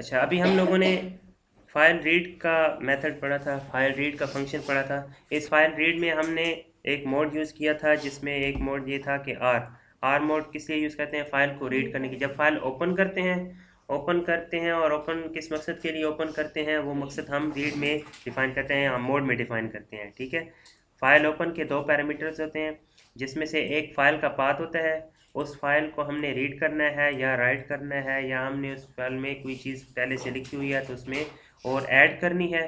अच्छा अभी हम लोगों ने फ़ाइल रीड का मेथड पढ़ा था फ़ाइल रीड का फ़ंक्शन पढ़ा था। इस फ़ाइल रीड में हमने एक मोड यूज़ किया था, जिसमें एक मोड ये था कि आर आर मोड किस लिए यूज़ करते हैं? फ़ाइल को रीड करने की जब फ़ाइल ओपन करते हैं ओपन करते हैं और ओपन किस मकसद के लिए ओपन करते हैं, वो मकसद हम रीड में डिफ़ाइन करते हैं, हम मोड में डिफ़ाइन करते हैं, ठीक है? फ़ाइल ओपन के दो पैरामीटर्स होते हैं, जिसमें से एक फ़ाइल का पाथ होता है उस फ़ाइल को हमने रीड करना है या राइट करना है, या हमने उस फ़ाइल में कोई चीज़ पहले से लिखी हुई है तो उसमें और ऐड करनी है,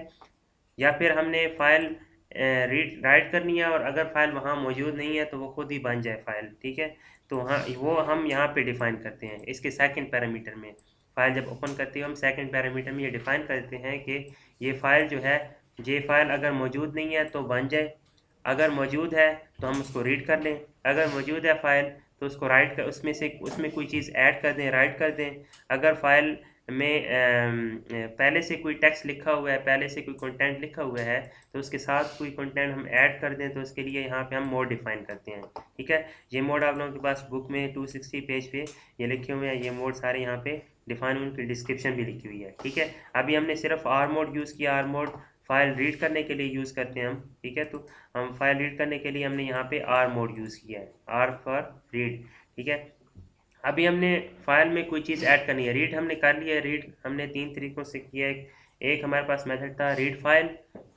या फिर हमने फ़ाइल रीड, राइट करनी है और अगर फ़ाइल वहाँ मौजूद नहीं है तो वो खुद ही बन जाए फ़ाइल, ठीक है? तो हाँ वो हम यहाँ पे डिफ़ाइन करते हैं इसके सेकंड पैरामीटर में। फ़ाइल जब ओपन करते हो, हम सेकंड पैरामीटर में ये डिफ़ाइन करते हैं कि ये फ़ाइल जो है, ये फ़ाइल अगर मौजूद नहीं है तो बन जाए। अगर मौजूद है तो हम उसको रीड कर लें। अगर मौजूद है फ़ाइल तो उसको राइट कर, उसमें से, उसमें कोई चीज़ ऐड कर दें राइट कर दें। अगर फ़ाइल में पहले से कोई टेक्स्ट लिखा हुआ है, पहले से कोई कंटेंट लिखा हुआ है तो उसके साथ कोई कंटेंट हम ऐड कर दें तो उसके लिए यहाँ पे हम मोड डिफाइन करते हैं। ठीक है? ये मोड आप लोगों के पास बुक में 260 पेज पे, ये लिखे हुए हैं, ये मोड सारे यहाँ पे डिफाइन उनकी डिस्क्रिप्शन भी लिखी हुई है। ठीक है? अभी हमने सिर्फ़ आर मोड यूज़ किया आर मोड फ़ाइल रीड करने के लिए यूज़ करते हैं हम, ठीक है? तो हम फ़ाइल रीड करने के लिए हमने यहाँ पे आर मोड यूज़ किया है। आर फॉर रीड ठीक है? अभी हमने फ़ाइल में कोई चीज़ ऐड करनी है। रीड हमने कर लिया है। रीड हमने तीन तरीक़ों से किया है। एक हमारे पास मेथड था रीड फ़ाइल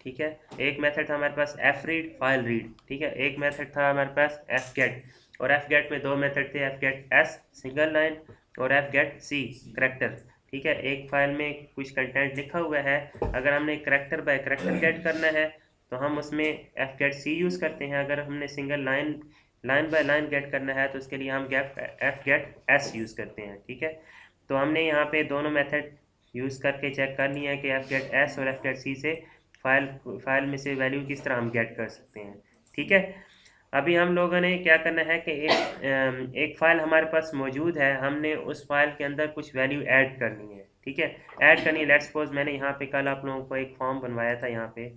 ठीक है? एक मेथड था हमारे पास एफ़ रीड फ़ाइल रीड ठीक है? एक मेथड था हमारे पास एफ़ गेट और एफ़ गेट में दो मेथड थे। F get S single line और एफ़ गेट सी करेक्टर ठीक है? एक फ़ाइल में कुछ कंटेंट लिखा हुआ है। अगर हमने करेक्टर बाय करेक्टर गेट करना है तो हम उसमें एफ़ गेट सी यूज़ करते हैं। अगर हमने single line line by line get करना है तो उसके लिए हम गैप एफ़ गेट एस यूज़ करते हैं। ठीक है? तो हमने यहाँ पे दोनों मेथड यूज़ करके चेक कर लिया है कि एफ़ गेट एस और एफ़ गेट सी से फ़ाइल फ़ाइल में से वैल्यू किस तरह हम गेट कर सकते हैं। ठीक है? अभी हम लोगों ने क्या करना है कि एक एक फ़ाइल हमारे पास मौजूद है, हमने उस फ़ाइल के अंदर कुछ वैल्यू ऐड करनी है, ठीक है? ऐड करनी है लेट्स सपोज़ मैंने यहाँ पे कल आप लोगों को एक फॉर्म बनवाया था यहाँ पे।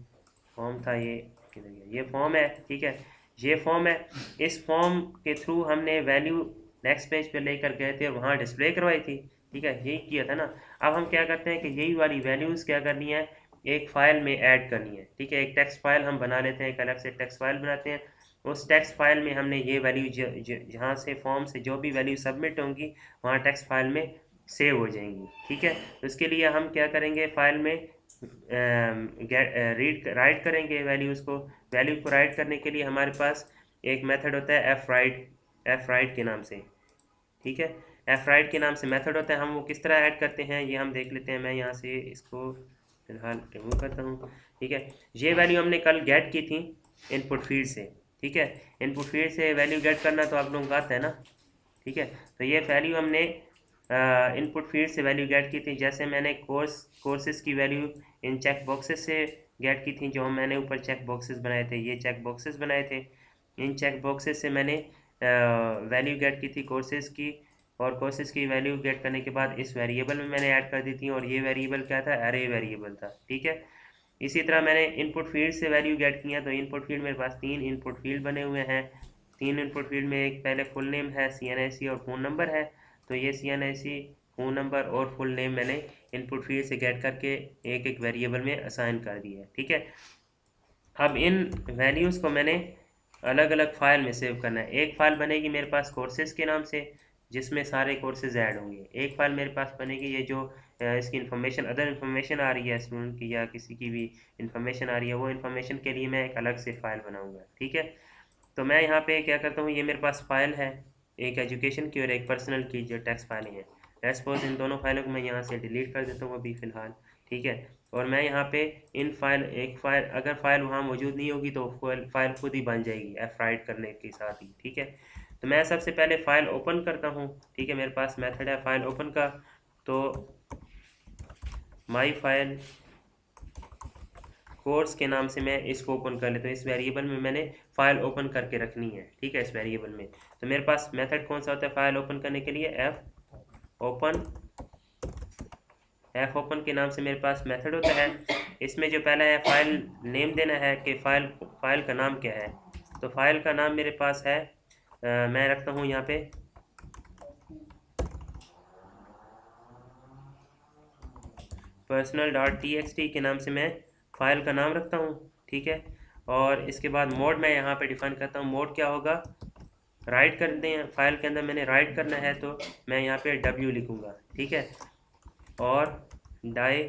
फॉर्म था ये ये फॉर्म है, ठीक है? ये फॉर्म है, इस फॉर्म के थ्रू हमने वैल्यू नेक्स्ट पेज पे लेकर गए थे और वहाँ डिस्प्ले करवाई थी, ठीक है? यही किया था ना? अब हम क्या करते हैं कि यही वाली वैल्यूज़ क्या करनी है? एक फ़ाइल में ऐड करनी है, ठीक है? एक टेक्स्ट फ़ाइल हम बना लेते हैं, एक अलग से टेक्स्ट फ़ाइल बनाते हैं। उस टेक्स्ट फ़ाइल में हमने ये वैल्यू जहाँ से फॉर्म से जो भी वैल्यू सबमिट होंगी, वहाँ टेक्स्ट फ़ाइल में सेव हो जाएँगी, ठीक है? तो इसके लिए हम क्या करेंगे? फ़ाइल में रीड राइट करेंगे वैल्यूज़ को। वैल्यू को राइट करने के लिए हमारे पास एक मेथड होता है एफ़ राइट एफ़ राइट के नाम से, ठीक है? एफ़ राइट के नाम से मेथड होता है। हम वो किस तरह ऐड करते हैं, ये हम देख लेते हैं। मैं यहाँ से इसको फ़िलहाल रिमूव करता हूँ, ठीक है? ये वैल्यू हमने कल गेट की थी इनपुट फ़ील्ड से। ठीक है? इनपुट फ़ील्ड से वैल्यू गेट करना तो आप लोगों का आता है ना? ठीक है? तो ये वैल्यू हमने इनपुट फ़ील्ड से वैल्यू गेट की थी। जैसे मैंने कोर्स कोर्सेज की वैल्यू इन चेक बॉक्सेस से गेट की थी, जो मैंने ऊपर चेक बॉक्सेस बनाए थे, ये चेक बॉक्सेस बनाए थे। इन चेक बॉक्सेस से मैंने वैल्यू गेट की थी कोर्सेज की और कोर्सेज की वैल्यू गेट करने के बाद इस वेरिएबल में मैंने ऐड कर दी थी और ये वेरिएबल क्या था? अरे वेरिएबल था। ठीक है? इसी तरह मैंने इनपुट फ़ील्ड से वैल्यू गेट किया तो इनपुट फ़ील्ड मेरे पास तीन इनपुट फ़ील्ड बने हुए हैं। तीन इनपुट फ़ील्ड में एक पहले फुल नेम है सी और फ़ोन नंबर है। तो ये सी फ़ोन नंबर और फुल नेम मैंने इनपुट फ़ील्ड से गेट करके एक एक वेरिएबल में असाइन कर दिया है, ठीक है? अब इन वैल्यूज़ को मैंने अलग अलग फ़ाइल में सेव करना है। एक फ़ाइल बनेगी मेरे पास कोर्सेज़ के नाम से जिसमें सारे कोर्सेज ऐड होंगे। एक फ़ाइल मेरे पास बनेगी, ये जो इसकी इन्फॉर्मेशन अदर इन्फॉर्मेशन आ रही है स्टूडेंट की या किसी की भी इन्फॉर्मेशन आ रही है, वो इन्फॉर्मेशन के लिए मैं एक अलग से फ़ाइल बनाऊँगा, ठीक है? तो मैं यहाँ पे क्या करता हूँ, ये मेरे पास फ़ाइल है, एक एजुकेशन की और एक पर्सनल की जो टेक्स्ट फाइलें हैं। सपोज़ इन दोनों फाइलों को मैं यहाँ से डिलीट कर देता हूँ अभी फ़िलहाल, ठीक है? और मैं यहाँ पे इन फ़ाइल एक फ़ाइल अगर फ़ाइल वहाँ मौजूद नहीं होगी तो फ़ाइल खुद ही बन जाएगी एफ़ राइट करने के साथ ही, ठीक है? तो मैं सबसे पहले फ़ाइल ओपन करता हूँ। ठीक है, मेरे पास मेथड है फ़ाइल ओपन का। तो माई फ़ाइल कोर्स के नाम से मैं इसको ओपन कर लेता हूँ। इस वेरिएबल में मैंने फ़ाइल ओपन करके रखनी है। ठीक है, इस वेरिएबल में। तो मेरे पास मेथड कौन सा होता है फ़ाइल ओपन करने के लिए? एफ़ ओपन एफ़ ओपन के नाम से मेरे पास मेथड होता है। इसमें जो पहला है फ़ाइल नेम देना है कि फ़ाइल फ़ाइल का नाम क्या है? तो फ़ाइल का नाम मेरे पास है आ, मैं रखता हूँ यहाँ पे। Personal dot T X T के नाम से मैं फ़ाइल का नाम रखता हूँ ठीक है? और इसके बाद मोड मैं यहाँ पे डिफाइन करता हूँ। मोड क्या होगा? राइट कर दें फ़ाइल के अंदर मैंने राइट करना है तो मैं यहाँ पे डब्ल्यू लिखूँगा ठीक है? और डाई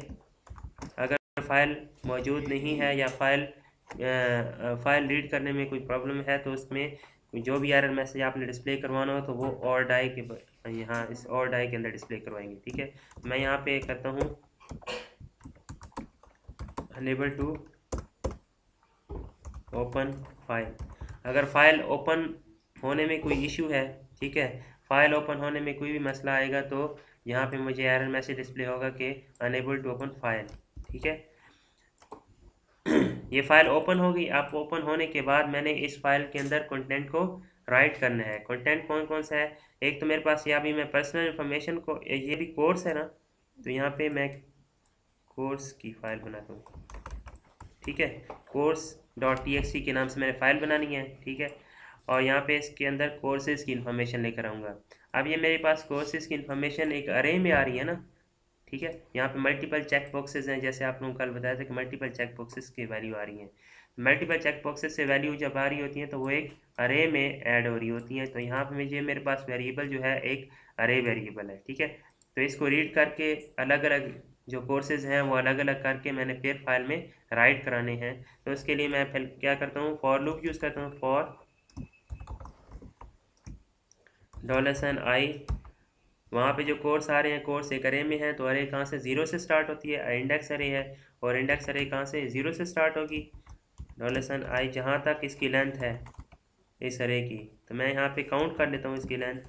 अगर फ़ाइल मौजूद नहीं है या फ़ाइल फ़ाइल रीड करने में कोई प्रॉब्लम है तो उसमें जो भी एरर मैसेज आपने डिस्प्ले करवाना हो तो वो और डाई के यहाँ इस और डाई के अंदर डिस्प्ले करवाएँगे, ठीक है? मैं यहाँ पे करता हूँ अनेबल टू ओपन फ़ाइल अगर फ़ाइल ओपन होने में कोई इशू है, ठीक है? फ़ाइल ओपन होने में कोई भी मसला आएगा तो यहाँ पे मुझे एरर मैसेज डिस्प्ले होगा कि अनेबल टू ओपन फ़ाइल ठीक है? ये फ़ाइल ओपन होगी। आप ओपन होने के बाद मैंने इस फ़ाइल के अंदर कंटेंट को राइट करना है। कंटेंट कौन कौन सा है? एक तो मेरे पास यहाँ भी मैं पर्सनल इन्फॉर्मेशन को, ये भी कोर्स है ना? तो यहाँ पे मैं कोर्स की फ़ाइल बनाता हूँ। ठीक है? कोर्स डॉट टी के नाम से मैंने फ़ाइल बनानी है। ठीक है? और यहाँ पे इसके अंदर कोर्सेज़ की इन्फॉर्मेशन लेकर आऊँगा। अब ये मेरे पास कोर्सेज़ की इन्फॉर्मेशन एक अरे में आ रही है ना? ठीक है? यहाँ पे मल्टीपल चेक बॉक्सेस हैं, जैसे आप लोगों को कल बताया था कि मल्टीपल चेक बॉक्सेस की वैल्यू आ रही है। मल्टीपल चेक बॉक्सेस से वैल्यू जब आ रही होती है तो वो एक अरे में ऐड हो रही होती हैं। तो यहाँ पे मुझे मेरे पास वेरिएबल जो है, एक अरे वेरिएबल है, ठीक है? तो इसको रीड करके अलग अलग जो कोर्सेज हैं, वो अलग अलग करके मैंने फिर फ़ाइल में राइट कराने हैं। तो उसके लिए मैं फिर क्या करता हूँ? फॉर लुक यूज़ करता हूँ। फॉर डॉलर सन आई वहाँ पे जो कोर्स आ रहे हैं कोर्स एक अरे में है तो अरे कहाँ से ज़ीरो से स्टार्ट होती है? इंडेक्स अरे है, और इंडेक्स अरे कहाँ से ज़ीरो से स्टार्ट होगी? डॉलर सन आई जहाँ तक इसकी लेंथ है, इस अरे की। तो मैं यहाँ पे काउंट कर लेता हूँ इसकी length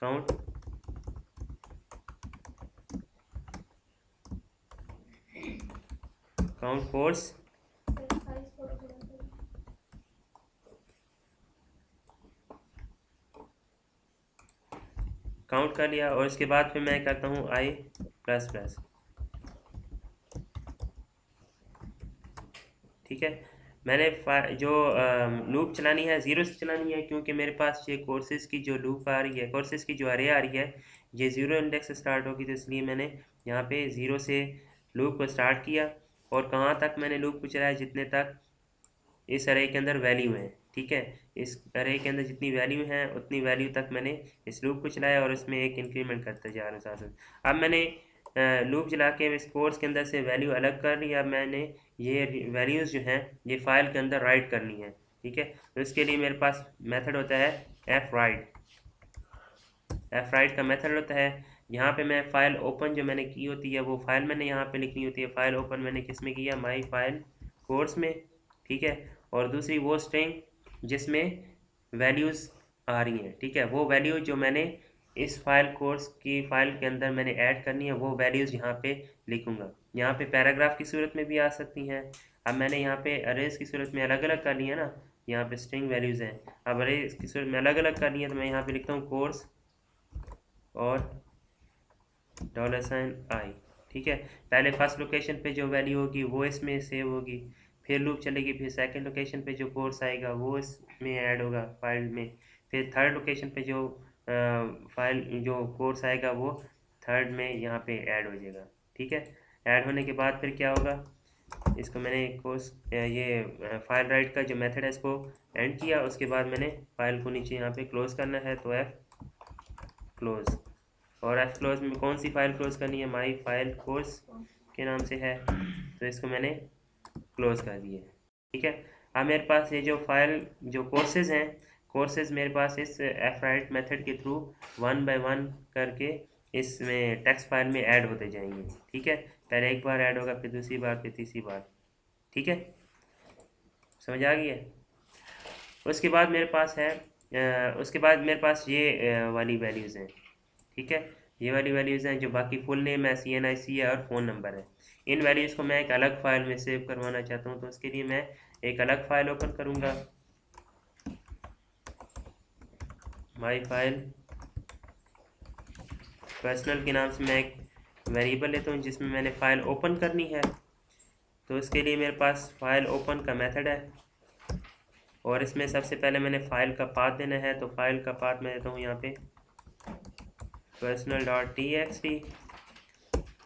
count count course count कर लिया और इसके बाद फिर मैं करता हूँ आई प्लस प्लस ठीक है? मैंने जो लूप चलानी है ज़ीरो से चलानी है, क्योंकि मेरे पास ये कोर्सेज़ की जो लूप आ रही है कोर्सेज़ की जो अरे आ रही है, ये ज़ीरो इंडेक्स से स्टार्ट होगी तो इसलिए मैंने यहाँ पे ज़ीरो से लूप को स्टार्ट किया और कहाँ तक मैंने लूप को चलाया, जितने तक इस अरे के अंदर वैल्यू है। ठीक है? इस अरे के अंदर जितनी वैल्यू है, उतनी वैल्यू तक मैंने इस लूप को चलाया और इसमें एक इंक्रीमेंट करते जा रहा हूँ अब मैंने लूप चला के इस कोर्स के अंदर से वैल्यू अलग कर ली। अब मैंने ये वैल्यूज़ जो हैं, ये फ़ाइल के अंदर राइट करनी है, ठीक है? तो इसके लिए मेरे पास मेथड होता है एफ़ राइट एफ़ राइट का मेथड होता है। यहाँ पे मैं फ़ाइल ओपन जो मैंने की होती है, वो फ़ाइल मैंने यहाँ पे लिखनी होती है। फ़ाइल ओपन मैंने किसमें किया? माई फ़ाइल कोर्स में, ठीक है? और दूसरी वो स्ट्रिंग जिसमें वैल्यूज़ आ रही हैं, ठीक है? वो वैल्यू जो मैंने इस फ़ाइल कोर्स की फ़ाइल के अंदर मैंने ऐड करनी है, वो वैल्यूज़ यहाँ पे लिखूँगा। यहाँ पे पैराग्राफ की सूरत में भी आ सकती हैं। अब मैंने यहाँ पे अरेज की सूरत में अलग अलग कर लिया ना? यहाँ पे स्ट्रिंग वैल्यूज़ हैं। अब अरेज की सूरत में अलग अलग करनी है तो मैं यहाँ पे लिखता हूँ कोर्स और डॉलर साइन आई ठीक है? पहले फ़र्स्ट लोकेशन पे जो वैल्यू होगी, वो इसमें सेव होगी। फिर लूप चलेगी, फिर सेकंड लोकेशन पे जो कोर्स आएगा वो इसमें ऐड होगा फ़ाइल में। फिर थर्ड लोकेशन पे जो फ़ाइल जो कोर्स आएगा वो थर्ड में यहाँ पे ऐड हो जाएगा। ठीक है? ऐड होने के बाद फिर क्या होगा? इसको मैंने कोर्स ये फ़ाइल राइट का जो मेथड है इसको एंड किया। उसके बाद मैंने फ़ाइल को नीचे यहाँ पे क्लोज करना है तो एफ़ क्लोज और एफ़ क्लोज में कौन सी फ़ाइल क्लोज करनी है? माई फ़ाइल कोर्स के नाम से है। तो इसको मैंने क्लोज कर दिए। ठीक है? अब मेरे पास ये जो फ़ाइल जो कोर्सेज हैं कोर्सेज मेरे पास इस एफ़ राइट मेथड के थ्रू वन बाय वन करके इसमें टेक्स्ट फ़ाइल में ऐड होते जाएँगे। ठीक है? पहले एक बार ऐड होगा, फिर दूसरी बार, फिर तीसरी बार। ठीक है? समझ आ गई है? उसके बाद मेरे पास है उसके बाद मेरे पास ये वाली वैल्यूज़ हैं। ठीक है? ये वाली वैल्यूज़ हैं जो बाकी फुल नेम है सी एन आई सी है और फ़ोन नंबर है। इन वैल्यूज़ को मैं एक अलग फ़ाइल में सेव करवाना चाहता हूँ तो उसके लिए मैं एक अलग फ़ाइल ओपन करूँगा। माई फ़ाइल पर्सनल के नाम से मैं एक वेरिएबल लेता हूँ, जिसमें मैंने फ़ाइल ओपन करनी है। तो उसके लिए मेरे पास फ़ाइल ओपन का मेथड है। और इसमें सबसे पहले मैंने फ़ाइल का पाथ देना है तो फ़ाइल का पाथ मैं देता हूँ यहाँ पे। Personal dot T X T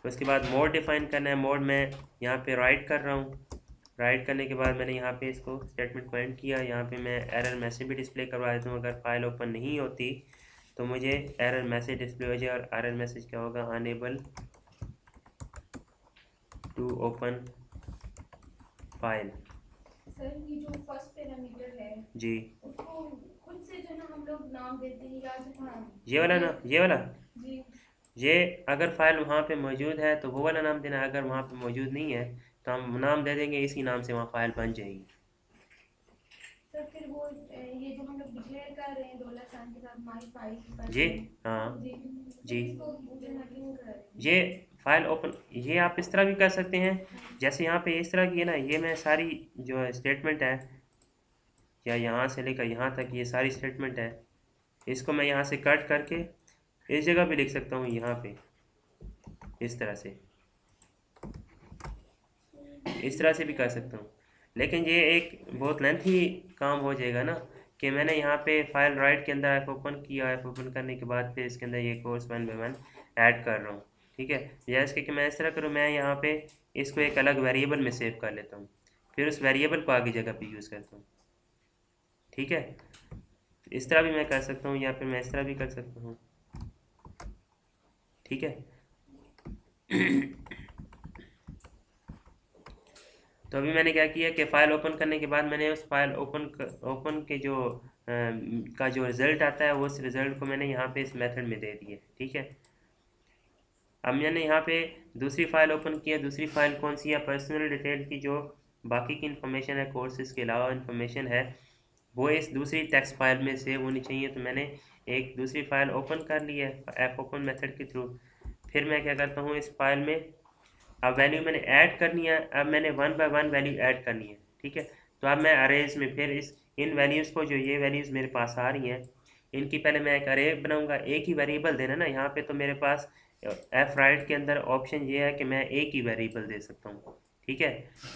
उसके बाद मोड डिफाइन करना है। मोड में यहाँ पे राइट कर रहा हूँ। राइट करने के बाद मैंने यहाँ पे इसको स्टेटमेंट पॉइंट किया। यहाँ पे मैं एरर मैसेज भी डिस्प्ले करवा देता हूँ। अगर फ़ाइल ओपन नहीं होती तो मुझे एरर मैसेज डिस्प्ले हो जाए और एरर मैसेज क्या होगा? Unable to open file sir ये जो फ़र्स्ट पैरामीटर है जी। उसको खुद जो ना हम लोग नाम देते हैं या जो हाँ ये वाला ना ये वाला? जी। ये अगर फ़ाइल वहाँ पे मौजूद है तो वो वाला नाम देना। अगर वहाँ पे मौजूद नहीं है तो हम नाम दे देंगे इसी नाम से वहाँ फ़ाइल बन जाएगी। सर फिर वो ये जो हम लोग डिक्लेयर कर रहे हैं डॉलर साइन के साथ माई फ़ाइल जी हाँ। ये फ़ाइल ओपन ये आप इस तरह भी कर सकते हैं। जैसे यहाँ पे इस तरह की है ना ये मैं सारी जो स्टेटमेंट है या यहाँ से लेकर यहाँ तक ये सारी स्टेटमेंट है। इसको मैं यहाँ से कट करके इस जगह भी लिख सकता हूँ, यहाँ पे। इस तरह से। इस तरह से भी कर सकता हूँ। लेकिन ये एक बहुत लेंथी काम हो जाएगा ना, कि मैंने यहाँ पे फ़ाइल राइट के अंदर ऐप ओपन किया ऐप ओपन करने के बाद फिर इसके अंदर ये course one by one add कर रहा हूँ, ठीक है? जैसे कि मैं इस तरह करूँ, मैं यहाँ पे इसको एक अलग वेरिएबल में सेव कर लेता हूँ। फिर उस वेरिएबल को आगे जगह पे यूज़ करता हूँ। ठीक है? इस तरह भी मैं कर सकता हूँ या फिर मैं इस तरह भी कर सकता हूँ। ठीक है? तो अभी मैंने क्या किया कि फ़ाइल ओपन करने के बाद मैंने उस फ़ाइल ओपन ओपन के जो अ, का जो रिज़ल्ट आता है उस रिज़ल्ट को मैंने यहाँ पे इस मेथड में दे दिया ठीक है? अब मैंने यहाँ पे दूसरी फ़ाइल ओपन किया दूसरी फ़ाइल कौन सी है? पर्सनल डिटेल की जो बाकी की इन्फॉर्मेशन है कोर्सेज के अलावा इन्फॉर्मेशन है। वो इस दूसरी टेक्स्ट फ़ाइल में सेव होनी चाहिए। तो मैंने एक दूसरी फ़ाइल ओपन कर ली है ऐप ओपन मेथड के थ्रू फिर मैं क्या करता हूँ, इस फ़ाइल में अब वैल्यू मैंने ऐड करनी है। अब मैंने one by one value add करनी है, ठीक है? तो अब मैं अरेज में फिर इस, इन वैल्यूज़ को जो ये वैल्यूज़ मेरे पास आ रही हैं, इनकी पहले मैं एक अरे बनाऊँगा। एक ही वेरिएबल देना ना, यहाँ पे तो मेरे पास एफ़ राइट के अंदर ऑप्शन ये है कि मैं एक ही वेरिएबल दे सकता हूँ। ठीक है?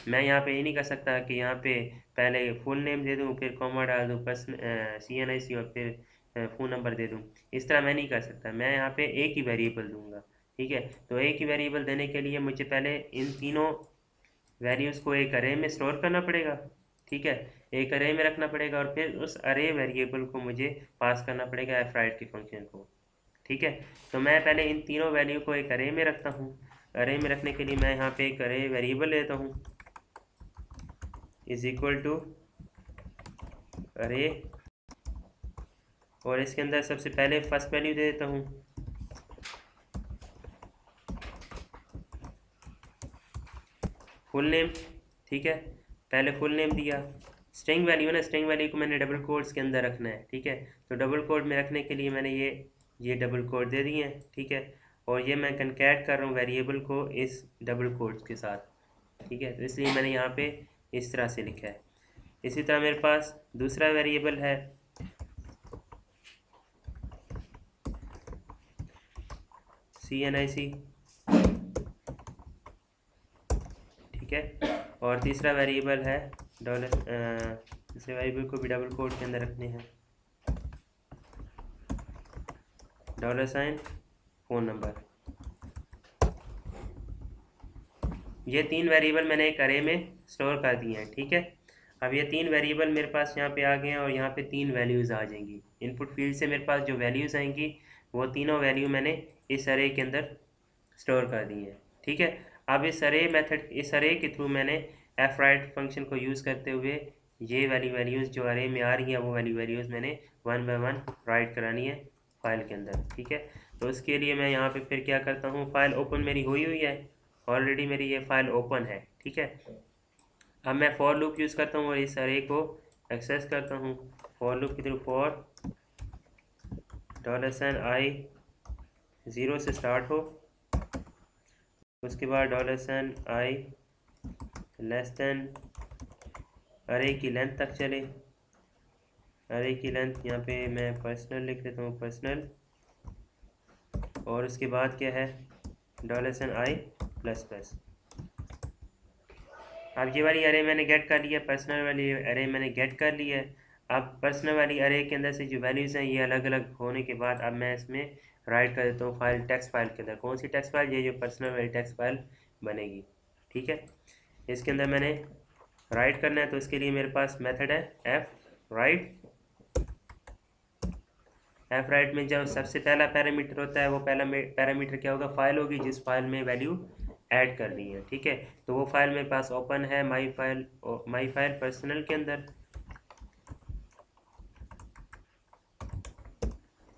मैं यहाँ पे ये नहीं कर सकता कि यहाँ पे पहले फुल नेम दे दूँ, फिर कॉमा डाल दूँ पर्सन सी एन आई सी और फिर फ़ोन नंबर दे दूँ। इस तरह मैं नहीं कर सकता। मैं यहाँ पे एक ही वेरिएबल दूँगा। ठीक है? तो एक ही वेरिएबल देने के लिए मुझे पहले इन तीनों वैल्यूज़ को एक अरे में स्टोर करना पड़ेगा। ठीक है? एक अरे में रखना पड़ेगा और फिर उस अरे वेरिएबल को मुझे पास करना पड़ेगा एफ़ राइट के फ़ंक्शन को। ठीक है? तो मैं पहले इन तीनों वैल्यू को एक अरे में रखता हूँ। अरे, में रखने के लिए, मैं यहाँ पे एक अरे वेरिएबल लेता हूँ। इज़ इक्वल टू अरे, और इसके अंदर सबसे पहले फ़र्स्ट वैल्यू दे देता हूँ। फुल नेम ठीक है? पहले फुल नेम दिया। स्ट्रिंग वैल्यू है ना स्ट्रिंग वैल्यू को मैंने डबल कोड्स के अंदर रखना है, ठीक है? तो डबल कोड में रखने के लिए मैंने ये ये डबल कोड दे दिए हैं, ठीक है? और ये मैं कनकैट कर रहा हूँ वेरिएबल को इस डबल कोड्स के साथ, ठीक है? तो इसलिए मैंने यहाँ पे इस तरह से लिखा है। इसी तरह मेरे पास दूसरा वेरिएबल है। सी एन आई सी ठीक है? और तीसरा वेरिएबल है डॉलर तीसरे वेरिएबल को भी डबल कोड के अंदर रखने हैं। Dollar sign phone number. ये तीन वेरिएबल मैंने एक अरे में स्टोर कर दिए हैं, ठीक है? अब ये तीन वेरिएबल मेरे पास यहाँ पे आ गए हैं और यहाँ पे तीन वैल्यूज़ आ जाएँगी। इनपुट फ़ील्ड से मेरे पास जो वैल्यूज़ आएँगी, वो तीनों वैल्यू मैंने इस अरे के अंदर स्टोर कर दी हैं, ठीक है? अब इस अरे मेथड इस अरे के थ्रू मैंने एफ़ राइट फ़ंक्शन को यूज़ करते हुए ये वाली वैल्यूज़ जो अरे में आ रही हैं, वो वाली वैल्यूज़ मैंने वन बाय वन राइट करानी है फ़ाइल के अंदर, ठीक है? तो उसके लिए मैं यहाँ पे फिर क्या करता हूँ फ़ाइल ओपन मेरी हुई हुई है ऑलरेडी मेरी ये फ़ाइल ओपन है, ठीक है? अब मैं फॉर लूप यूज़ करता हूँ और इस अरे को एक्सेस करता हूँ। फॉर लूप के through for dollar sign I zero से स्टार्ट हो। उसके बाद dollar sign I less than array की लेंथ तक चले। अरे की लेंथ यहाँ पे मैं पर्सनल लिख देता हूँ पर्सनल और उसके बाद क्या है? डॉलर आई प्लस प्लस अब ये वाली अरे मैंने गेट कर लिया पर्सनल वाली अरे मैंने गेट कर लिया है। अब पर्सनल वाली अरे के अंदर से जो वैल्यूज़ हैं, ये अलग अलग होने के बाद अब मैं इसमें राइट कर देता हूँ फ़ाइल टेक्स्ट फ़ाइल के अंदर। कौन सी टेक्स्ट फ़ाइल ये जो पर्सनल वाली टेक्स्ट फ़ाइल बनेगी। ठीक है? इसके अंदर मैंने राइट करना है तो इसके लिए मेरे पास मेथड है एफ़ राइट एफ़ राइट में जब सबसे पहला पैरामीटर होता है, वो पहला पैरामीटर क्या होगा? फ़ाइल होगी, जिस फ़ाइल में वैल्यू ऐड करनी है, ठीक है? तो वो फ़ाइल मेरे पास ओपन है my file my file personal के अंदर,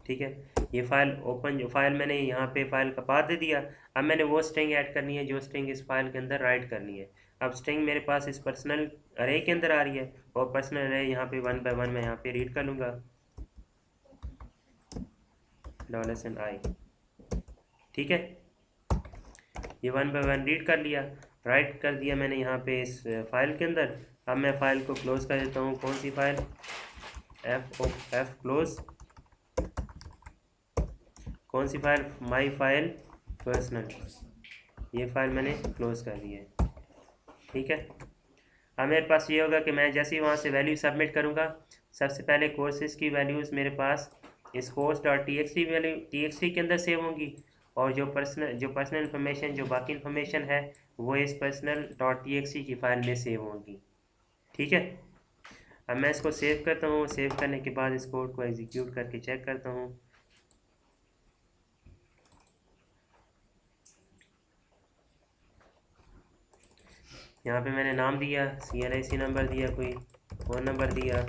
ठीक है? ये फ़ाइल ओपन जो फ़ाइल मैंने यहाँ पे फ़ाइल का पाथ दे दिया। अब मैंने वो स्ट्रिंग ऐड करनी है, जो स्ट्रिंग इस फ़ाइल के अंदर राइट करनी है। अब स्ट्रिंग मेरे पास इस पर्सनल अरे के अंदर आ रही है, और पर्सनल अरे यहाँ पे वन बाय वन मैं यहाँ पे रीड कर लूँगा। N I. ठीक है? ये वन बाय वन रीड कर लिया। राइट कर दिया मैंने यहाँ पे इस फ़ाइल के अंदर। अब मैं फ़ाइल को क्लोज कर देता हूँ। कौन सी file? F O F close कौन सी फ़ाइल? माई फ़ाइल पर्सनल ये फ़ाइल मैंने क्लोज कर दी है। ठीक है? अब मेरे पास ये होगा कि मैं जैसे ही वहाँ से वैल्यू सबमिट करूँगा, सबसे पहले कोर्सेज की वैल्यूज़ मेरे पास इस course dot T X value T के अंदर सेव होंगी। और जो पर्सनल जो पर्सनल इन्फॉर्मेशन जो बाकी इन्फॉर्मेशन है, वो इस पर्सनल डॉट टी की फ़ाइल में सेव होंगी। ठीक है? अब मैं इसको सेव करता हूँ। सेव करने के बाद इस कोड को एग्जीक्यूट करके चेक करता हूँ। यहाँ पे मैंने नाम दिया सी एन आई सी नंबर दिया कोई फ़ोन नंबर दिया।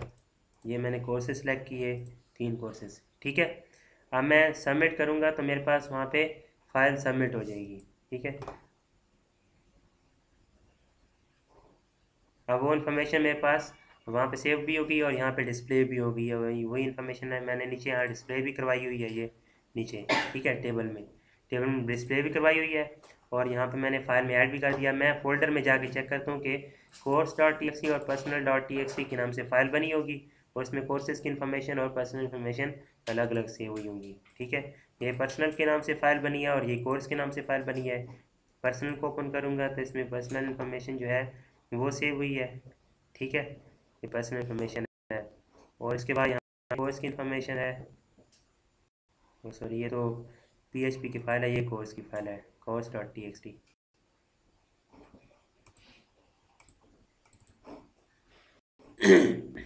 ये मैंने कोर्सेज सेलेक्ट किए, तीन कोर्सेज ठीक है? अब मैं सबमिट करूँगा तो मेरे पास वहाँ पे फ़ाइल सबमिट हो जाएगी, ठीक है? अब वो इन्फॉर्मेशन मेरे पास वहाँ पे सेव भी होगी और यहाँ पे डिस्प्ले भी होगी। वही वही इन्फॉर्मेशन है, मैंने नीचे यहाँ डिस्प्ले भी करवाई हुई है ये, नीचे, ठीक है टेबल में। टेबल में डिस्प्ले भी करवाई हुई है और यहाँ पे मैंने फ़ाइल में ऐड भी कर दिया। मैं फोल्डर में जाके चेक करता हूँ कि कोर्स डॉट टी और पर्सनल डॉट टी के नाम से फ़ाइल बनी होगी। और इसमें कोर्सेज की इन्फॉर्मेशन और पर्सनल इन्फॉर्मेशन अलग अलग सेव हुई होंगी, ठीक है? ये पर्सनल के नाम से फ़ाइल बनी है और ये कोर्स के नाम से फ़ाइल बनी है। पर्सनल को ओपन करूँगा तो इसमें पर्सनल इन्फॉर्मेशन जो है, वो सेव हुई है, ठीक है? ये पर्सनल इन्फॉर्मेशन है। और इसके बाद यहाँ कोर्स की इन्फॉर्मेशन है। सॉरी ये तो पीएचपी की फ़ाइल है, ये कोर्स की फ़ाइल है course dot txt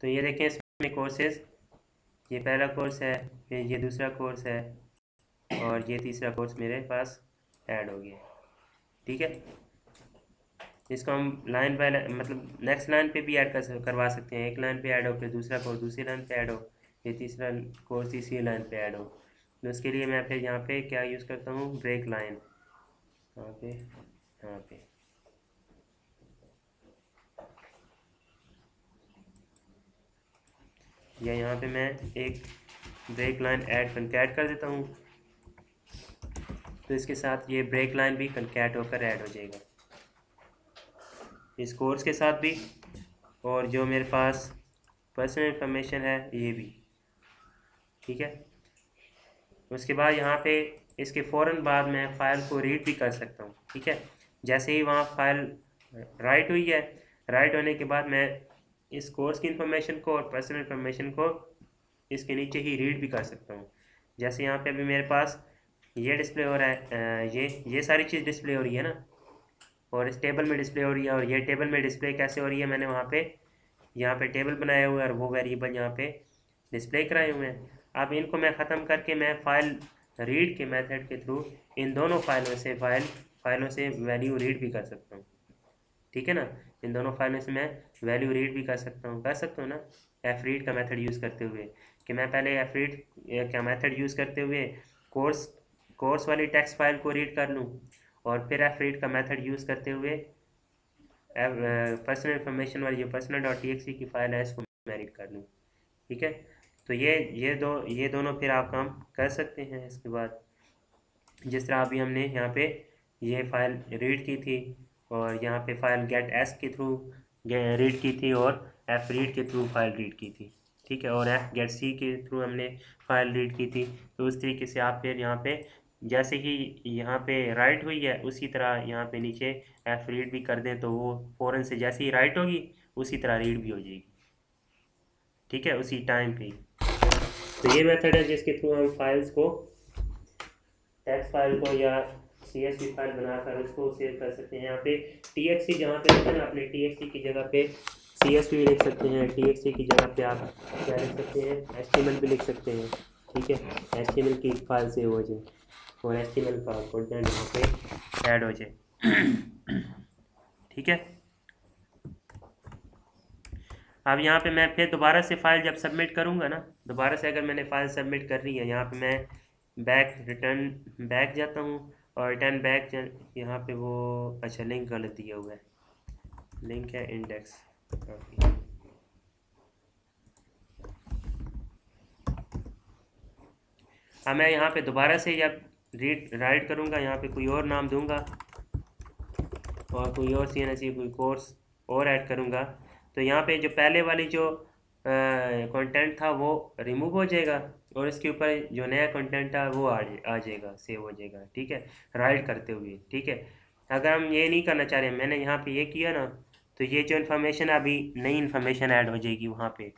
तो ये देखें इसमें कोर्सेज ये पहला कोर्स है, फिर ये दूसरा कोर्स है और ये तीसरा कोर्स मेरे पास ऐड हो गया। ठीक है? इसको हम लाइन बाय मतलब नेक्स्ट लाइन पे भी ऐड कर करवा सकते हैं। एक लाइन पे ऐड हो, फिर दूसरा कोर्स दूसरी लाइन पे ऐड हो, फिर तीसरा कोर्स तीसरी लाइन पे ऐड हो। तो उसके लिए मैं फिर यहाँ पे क्या यूज़ करता हूँ? ब्रेक लाइन यहाँ पे यहाँ पे। या यहाँ पे मैं एक ब्रेक लाइन ऐड कंकैट कर देता हूँ। तो इसके साथ ये ब्रेक लाइन भी कंकैट होकर ऐड हो जाएगा। इस कोर्स के साथ भी और जो मेरे पास पर्सनल इन्फॉर्मेशन है, ये भी। ठीक है? उसके बाद यहाँ पे इसके फ़ौर बाद मैं फ़ाइल को रीड भी कर सकता हूँ। ठीक है? जैसे ही वहाँ फ़ाइल राइट हुई है राइट होने के बाद मैं इस कोर्स की इन्फॉर्मेशन को और पर्सनल इन्फॉर्मेशन को इसके नीचे ही रीड भी कर सकता हूँ। जैसे यहाँ पे अभी मेरे पास ये डिस्प्ले हो रहा है ये ये सारी चीज़ डिस्प्ले हो रही है ना? और इस टेबल में डिस्प्ले हो रही है और ये टेबल में डिस्प्ले कैसे हो रही है मैंने वहाँ पे, यहाँ पे टेबल बनाया हुआ है और वो वेरिएबल यहाँ पे डिस्प्ले कराए हुए हैं। अब इनको मैं ख़त्म करके मैं फ़ाइल रीड के मेथड के थ्रू इन दोनों फाइलों से फ़ाइल फाइलों से वैल्यू रीड भी कर सकता हूँ। ठीक है ना? इन दोनों फाइलों से मैं वैल्यू रीड भी कर सकता हूँ। कर सकता हूँ ना? एफ़ रीड का मेथड यूज़ करते हुए। कि मैं पहले एफ़ रीड का मेथड यूज़ करते हुए कोर्स कोर्स वाली टेक्स्ट फ़ाइल को रीड कर लूँ और फिर एफ़ रीड का मेथड यूज़ करते हुए पर्सनल इन्फॉर्मेशन वाली जो पर्सनल डॉट टी की फ़ाइल है, इसको मैं रीड कर लूँ। ठीक है? तो ये ये दो, ये दोनों फिर आप काम कर सकते हैं इसके बाद। जिस तरह अभी हमने यहाँ पे ये फ़ाइल रीड की थी और यहाँ पे फ़ाइल गेट एस के थ्रू रीड की थी और एफ़ रीड के थ्रू फ़ाइल रीड की थी, ठीक है? और एफ़ गेट सी के थ्रू हमने फ़ाइल रीड की थी। तो उस तरीके से आप फिर यहाँ पे, जैसे ही यहाँ पे राइट हुई है, उसी तरह यहाँ पे नीचे एफ़ रीड भी कर दें तो वो फ़ौरन से जैसे ही राइट होगी, उसी तरह रीड भी हो जाएगी। ठीक है? उसी टाइम पे तो ये मेथड है जिसके थ्रू हम फाइल्स को टेक्स्ट फ़ाइल को या सी एस वी फ़ाइल बनाकर उसको सेव कर सकते हैं। यहाँ पे टी एक्स सी जहाँ पे लिखते हैं अपने टी एक्स सी की जगह पे सी एस वी लिख सकते हैं टी एक्स सी की जगह पे आप क्या लिख सकते हैं? एस टी एम एल भी लिख सकते हैं, ठीक है? एस टी एम एल की फ़ाइल सेव हो जाए और एच टी एम एल का कंटेंट यहाँ पे ऐड हो जाए, ठीक है? अब यहाँ पे मैं फिर दोबारा से फ़ाइल जब सबमिट करूँगा ना, दोबारा से अगर मैंने फ़ाइल सबमिट कर ली है, यहाँ पे मैं बैक रिटर्न बैक जाता हूँ और रिटर्न बैक यहाँ पे वो अच्छा लिंक गलत दिया हुआ है लिंक है इंडेक्स अब मैं यहाँ पे दोबारा से जब रीड राइट करूँगा, यहाँ पे कोई और नाम दूँगा, और कोई और सी एन कोई कोर्स और ऐड करूँगा तो यहाँ पे जो पहले वाली जो कंटेंट था वो रिमूव हो जाएगा और इसके ऊपर जो नया कंटेंट था वो आ आ जाएगा सेव हो जाएगा, ठीक है? राइट करते हुए, ठीक है? अगर हम ये नहीं करना चाह रहे, मैंने यहाँ पे ये किया ना तो ये जो इन्फॉर्मेशन अभी नई इन्फॉर्मेशन ऐड हो जाएगी वहाँ पे।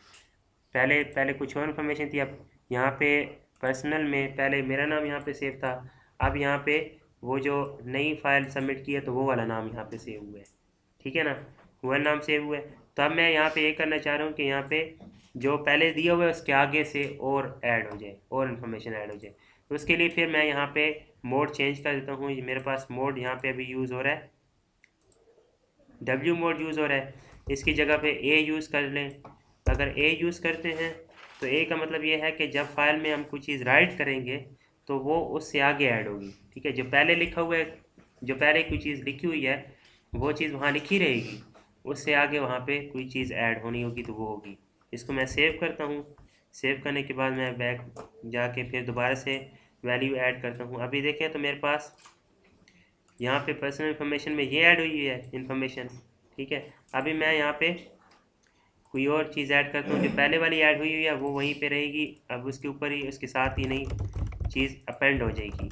पहले पहले कुछ और इन्फॉर्मेशन थी, अब यहाँ पे पर्सनल में पहले मेरा नाम यहाँ पे सेव था, अब यहाँ पे वो जो नई फ़ाइल सबमिट की है तो वो वाला नाम यहाँ पे सेव हुआ है, ठीक है ना? वह नाम सेव हुआ है। तो अब मैं यहाँ पे ये करना चाह रहा हूँ कि यहाँ पे जो पहले दिया हुआ है उसके आगे से और ऐड हो जाए, और इन्फॉर्मेशन ऐड हो जाए। तो उसके लिए फिर मैं यहाँ पे मोड चेंज कर देता हूँ। मेरे पास मोड यहाँ पे अभी यूज़ हो रहा है। डब्ल्यू मोड यूज़ हो रहा है। इसकी जगह पे ए यूज़ कर लें। अगर ए यूज़ करते हैं तो ए का मतलब ये है कि जब फ़ाइल में हम कुछ चीज़ राइट करेंगे तो वो उससे आगे ऐड होगी। ठीक है? जो पहले लिखा हुआ है, जो पहले कोई चीज़ लिखी हुई है, वो चीज़ वहाँ लिखी रहेगी। उससे आगे वहाँ पे कोई चीज़ ऐड होनी होगी तो वो होगी। इसको मैं सेव करता हूँ। सेव करने के बाद मैं बैक जाके फिर दोबारा से वैल्यू ऐड करता हूँ। अभी देखें तो मेरे पास यहाँ पे पर्सनल इन्फॉर्मेशन में ये ऐड हुई है, इन्फॉर्मेशन, ठीक है? अभी मैं यहाँ पे कोई और चीज़ ऐड करता हूँ। जो पहले वाली ऐड हुई हुई है, वो वहीं पे रहेगी। अब उसके ऊपर ही, उसके साथ ही नई चीज़ अपेंड हो जाएगी।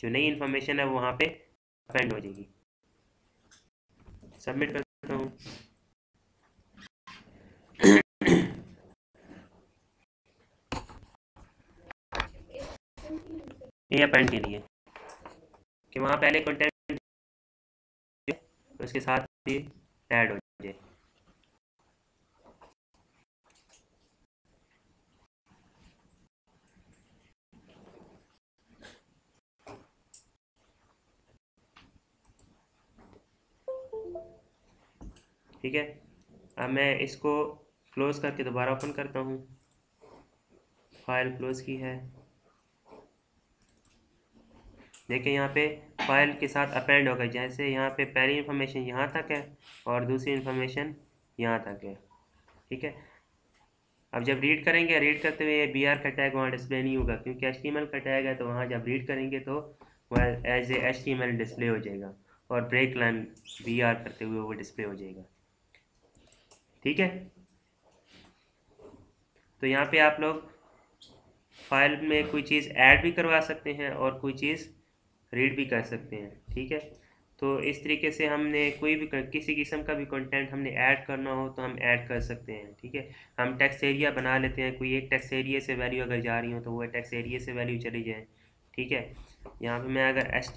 जो नई इन्फॉर्मेशन है, वो वहाँ पे अपेंड हो जाएगी। सबमिट हूँ ये पेंट के लिए कि वहाँ पहले कंटेंट उसके साथ ही ऐड हो जाए। ठीक है? अब मैं इसको क्लोज़ करके दोबारा ओपन करता हूँ। फ़ाइल क्लोज़ की है। देखिए, यहाँ पे फ़ाइल के साथ अपेंड होगा जैसे यहाँ पे पहली इन्फॉर्मेशन यहाँ तक है और दूसरी इन्फॉर्मेशन यहाँ तक है। ठीक है? अब जब रीड करेंगे रीड करते हुए बी आर का टैग वहाँ डिस्प्ले नहीं होगा, क्योंकि एच टी एम एल का टैग है तो वहाँ जब रीड करेंगे तो वह as a H T M L display हो जाएगा और ब्रेक लाइन बी आर करते हुए वो डिस्प्ले हो जाएगा। ठीक है? तो यहाँ पे आप लोग फ़ाइल में कोई चीज़ ऐड भी करवा सकते हैं और कोई चीज़ रीड भी कर सकते हैं, ठीक है? तो इस तरीके से हमने कोई भी किसी किस्म का भी कंटेंट हमने ऐड करना हो तो हम ऐड कर सकते हैं, ठीक है? हम टेक्स्ट एरिया बना लेते हैं, कोई एक टेक्स्ट एरिया से वैल्यू अगर जा रही हो तो वो टेक्स्ट एरिया से वैल्यू चली जाए, ठीक है? यहाँ पे मैं अगर एच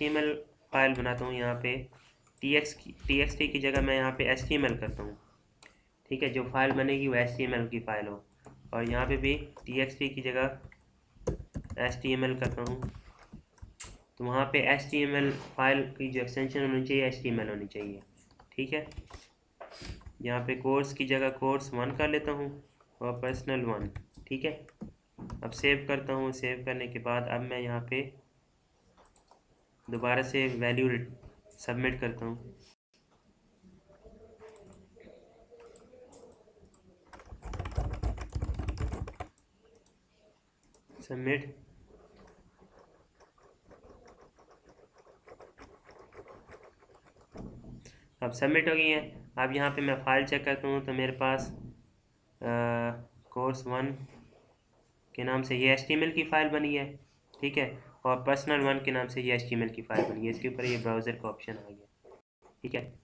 फ़ाइल बनाता हूँ, यहाँ पे टी एक्स एक्स टी की जगह मैं यहाँ पे एच करता हूँ। ठीक है, जो फ़ाइल बनेगी वो एच की फ़ाइल हो। और यहाँ पे भी टी टी की जगह एच करता हूँ। तो वहाँ पे टी एम एल फ़ाइल की जो एक्सटेंशन होनी चाहिए एच टी एम एल होनी चाहिए। ठीक है? यहाँ पे कोर्स की जगह कोर्स वन कर लेता हूँ, और पर्सनल वन ठीक है? अब सेव करता हूँ। सेव करने के बाद अब मैं यहाँ पे दोबारा से वैल्यू सबमिट करता हूँ। सबमिट अब सबमिट हो गई है। अब यहाँ पे मैं फ़ाइल चेक करता हूँ तो मेरे पास कोर्स वन के नाम से ये एच की फ़ाइल बनी है, ठीक है? और पर्सनल वन के नाम से ये एच की फ़ाइल बनी है। इसके ऊपर ये ब्राउज़र का ऑप्शन आ गया, ठीक है?